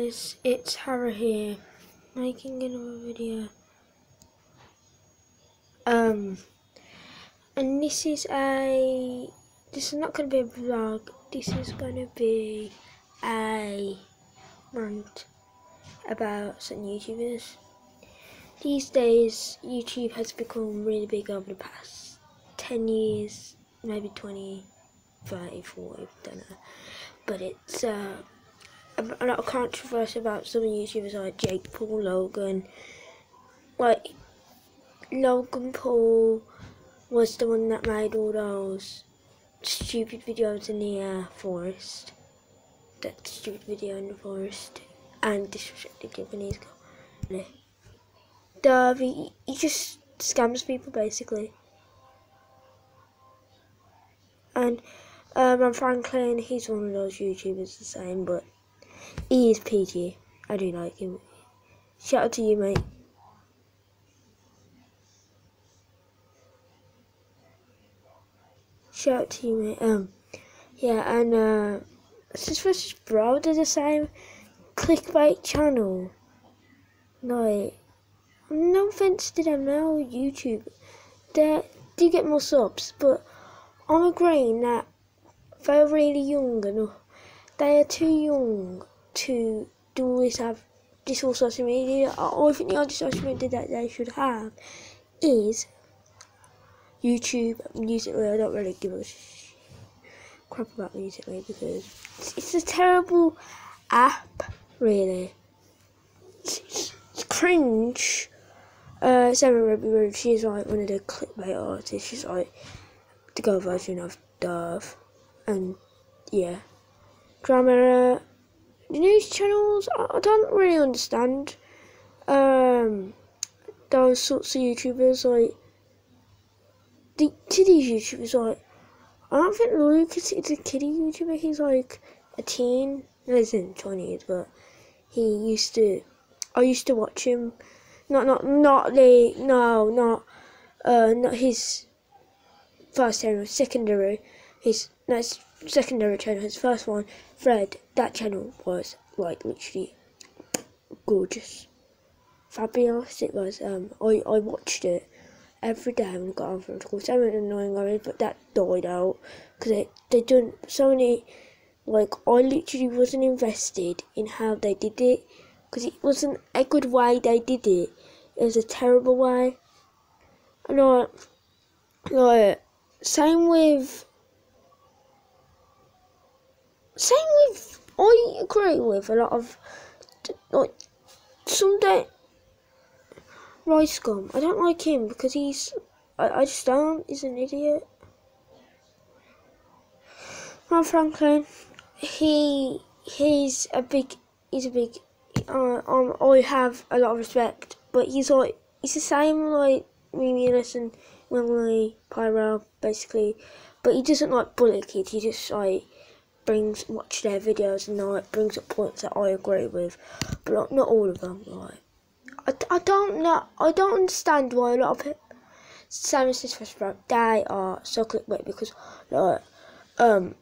guys, it's Harry here, making another video. Um, and this is a, this is not going to be a vlog, this is going to be a rant about some YouTubers. These days, YouTube has become really big over the past 10 years, maybe 20, 30, 40, don't know. But it's, uh, a lot of controversy about some YouTubers like Jake Paul, Logan. Like Logan Paul was the one that made all those stupid videos in the uh, forest. That stupid video in the forest and disrespected Japanese girl. Darby, he just scams people basically. And um, Franklin, he's one of those YouTubers the same, but he is PG. I do like him. Shout out to you, mate. Shout out to you, mate. Um, yeah, and uh, vs Bro did the same clickbait channel. Like, no offense to them now, YouTube. They do get more subs, but I'm agreeing that they're really young enough. They are too young to do this have this all social media. I think the only social media that they should have is YouTube, Musical.ly. I don't really give a crap about Musical.ly because it's, it's, a terrible app, really. It's, it's cringe. Uh, Sarah Ruby she's like one of the clickbait artists. She's like the girl version of Dove, and yeah, Drama news channels, I don't really understand um, those sorts of YouTubers. Like, the, these YouTubers, like, I don't think Lucas is a kiddie YouTuber. He's like a teen. No, He's in twenties, but he used to. I used to watch him. Not, not, not the no, not, uh, not his first channel, secondary. His that's secondary channel, his first one, Fred, that channel was like literally gorgeous. Fabulous it was. Um I, I watched it every day when I got home from school. So annoying already, but that died out because they they done so many. Like I literally wasn't invested in how they did it because it wasn't a good way they did it. It was a terrible way. And I like same with same with I agree with a lot of like some day Rice Gum. I don't like him because he's I, I just don't. He's an idiot. Ron Franklin, he he's a big he's a big uh, um I have a lot of respect, but he's like he's the same like Mimi Listen, WillNE, Pyro, basically, but he doesn't like bully kids. He just like brings watch their videos and like brings up points that I agree with, but not, not all of them. Like I, I don't know, I don't understand why a lot of it. Sam first bro, they are so clickbait because like um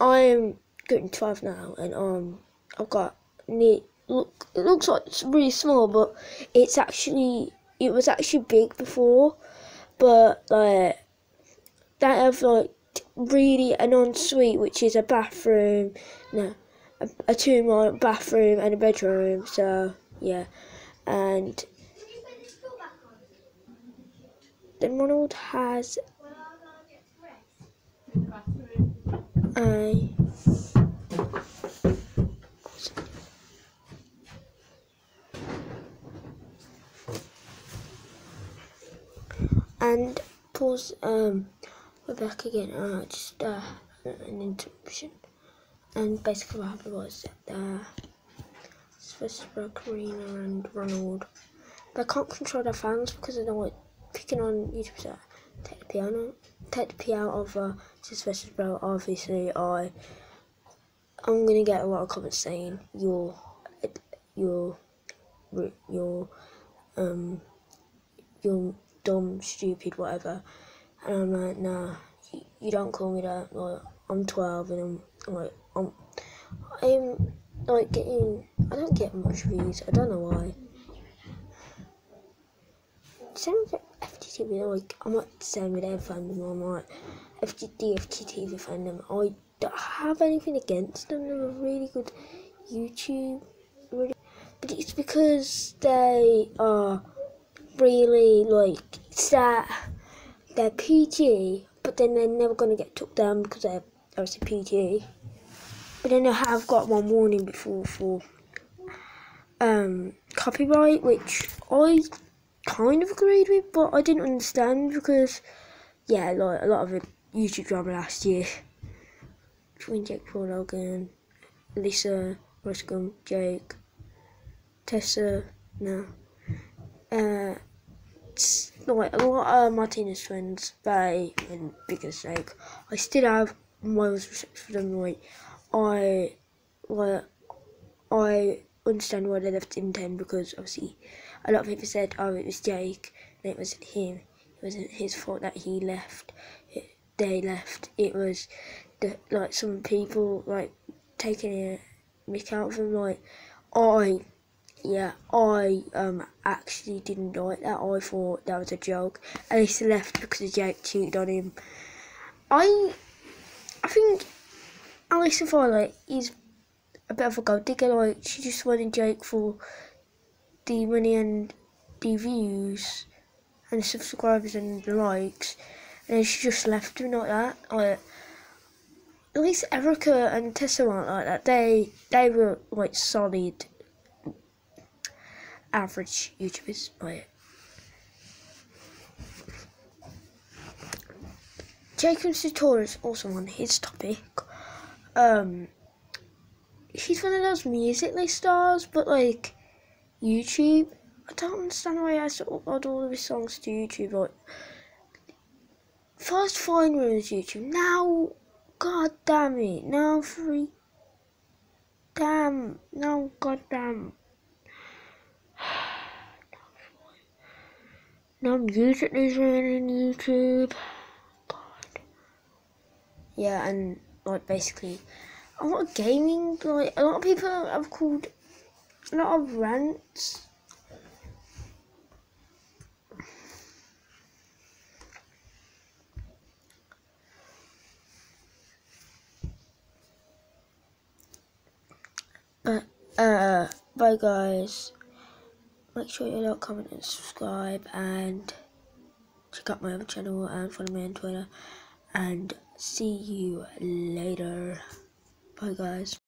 I'm getting twelve now and um I've got neat look it looks like it's really small but it's actually it was actually big before but like they have like really an ensuite, which is a bathroom, no, a, a two bathroom and a bedroom. So yeah, and then Ronald has a. And pause um we're back again. Uh, just uh, an interruption. And basically what happened was that uh, broke Karina and Ronald. I can't control their fans because I don't picking on YouTube take the piano take the piano of uh Sis Bro obviously I I'm gonna get a lot of comments saying you're you're you're um you're dumb, stupid, whatever. And I'm like, nah, you, don't call me that. Like, I'm 12 and I'm, I'm like, I'm, I'm, like getting. I don't get much views. I don't know why. Same with FGTV. Like I'm not the same with their fandom. I'm like FGD, FGTV fandom. I don't have anything against them. They're a really good YouTube. Really, but it's because they are really like that they're PG, but then they're never gonna get took down because they're obviously PG. But then I have got one warning before for um, copyright, which I kind of agreed with, but I didn't understand because yeah, like a lot of YouTube drama last year between Jake Paul Logan, Lisa, Rice Gum, Jake, Tessa, no. Uh, like a lot of Martinez friends, they and big mistake. I still have miles respect for them. Like I, like I understand why they left Team 10 because obviously a lot of people said, oh, it was Jake and it wasn't him. It wasn't his fault that he left. It, they left. It was the like some people like taking a mick out. Like I yeah, I um actually didn't like that. I thought that was a joke. Least left because Jake cheated on him. I I think Alissa Violet is a bit of a gold digger. Like she just wanted Jake for the money and the views and the subscribers and the likes, and then she just left him like that. Like at least Erika and Tessa weren't like that. They they were like solid average YouTubers, but Jacob Sartorius also on his topic. Um, he's one of those Musical.ly stars, but like YouTube. I don't understand why I has to upload all of his songs to YouTube. Like, first Fine Ruins YouTube, now, god damn it, now free. Damn, now, god damn. No music is on YouTube. God. Yeah, and like basically, a lot of gaming. Like a lot of people have called a lot of rants. But uh, bye guys make sure you like, comment, and subscribe, and check out my other channel and follow me on Twitter. And see you later. Bye, guys.